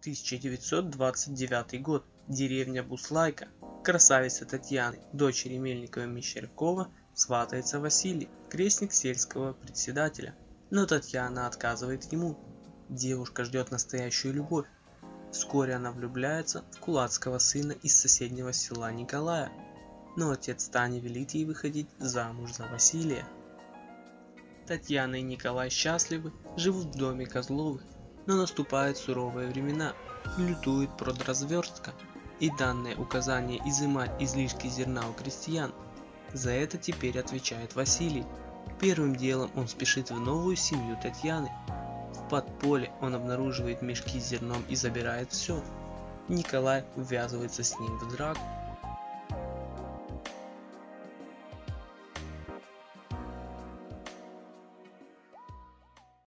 1929 год. Деревня Буслайка. Красавица Татьяны, дочери Мельникова Мещерякова, сватается Василий, крестник сельского председателя. Но Татьяна отказывает ему. Девушка ждет настоящую любовь. Вскоре она влюбляется в кулацкого сына из соседнего села Николая. Но отец Тани велит ей выходить замуж за Василия. Татьяна и Николай счастливы, живут в доме Козловых, но наступают суровые времена, лютует продразверстка и данное указание изымать излишки зерна у крестьян. За это теперь отвечает Василий. Первым делом он спешит в новую семью Татьяны. В подполе он обнаруживает мешки с зерном и забирает все. Николай ввязывается с ним в драку.